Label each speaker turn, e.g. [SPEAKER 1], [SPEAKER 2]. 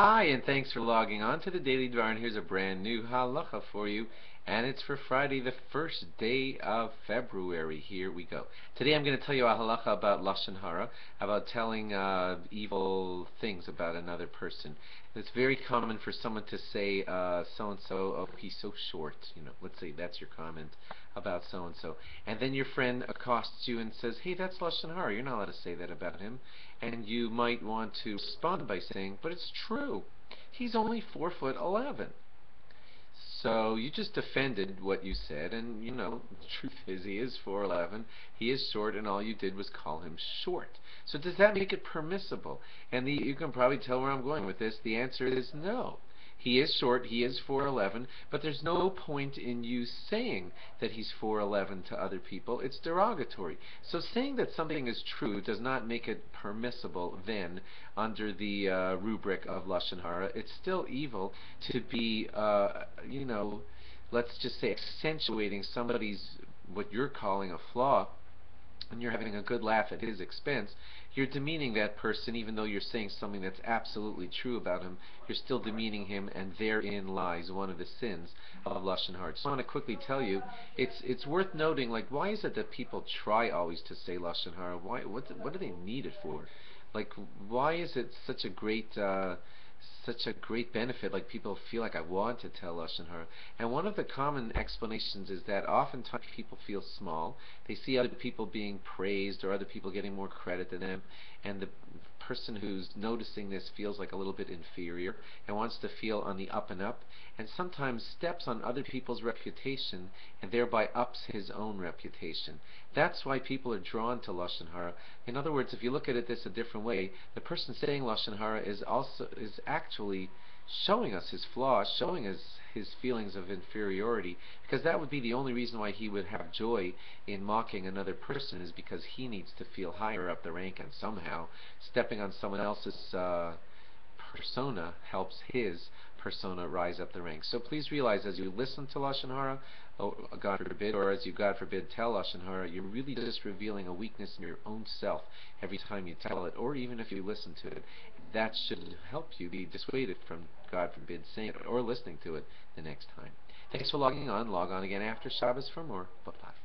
[SPEAKER 1] Hi, and thanks for logging on to the Daily Dvar, and here's a brand new halacha for you, and it's for Friday, the first day of February. Here we go. Today I'm going to tell you a halacha about lashon hara, about telling uh, evil things about another person. It's very common for someone to say uh, so and so, oh he's so short. You know, let's say that's your comment about so and so, and then your friend accosts you and says, hey, that's lashon hara. You're not allowed to say that about him, and you might want to respond by saying, but it's true. He's only four foot eleven. So you just defended what you said, and you know, the truth is he is 4'11, he is short, and all you did was call him short. So does that make it permissible? And the, you can probably tell where I'm going with this. The answer is no. He is short, he is 4'11, but there's no point in you saying that he's 4'11 to other people. It's derogatory. So saying that something is true does not make it permissible then under the uh, rubric of Lashon Hara. It's still evil to be, uh, you know, let's just say accentuating somebody's, what you're calling a flaw and you're having a good laugh at his expense, you're demeaning that person even though you're saying something that's absolutely true about him. You're still demeaning him, and therein lies one of the sins of lashon. So I want to quickly tell you, it's it's worth noting. Like, why is it that people try always to say lashon hara? Why? What? What do they need it for? Like, why is it such a great? Uh, such a great benefit. Like people feel like I want to tell Lashon Hara. And one of the common explanations is that oftentimes people feel small. They see other people being praised or other people getting more credit than them, and the person who's noticing this feels like a little bit inferior and wants to feel on the up and up, and sometimes steps on other people's reputation and thereby ups his own reputation. That's why people are drawn to lashon hara. In other words, if you look at it this a different way, the person saying lashon hara is also is actually showing us his flaws, showing us his feelings of inferiority, because that would be the only reason why he would have joy in mocking another person is because he needs to feel higher up the rank, and somehow stepping on someone else's uh, persona helps his persona rise up the ranks. So please realize as you listen to Lashon Hara, oh, God forbid, or as you, God forbid, tell Lashon Hara, you're really just revealing a weakness in your own self every time you tell it, or even if you listen to it. That should help you be dissuaded from, God forbid, saying it or listening to it the next time. Thanks for logging on. Log on again after Shabbos for more. Bye-bye.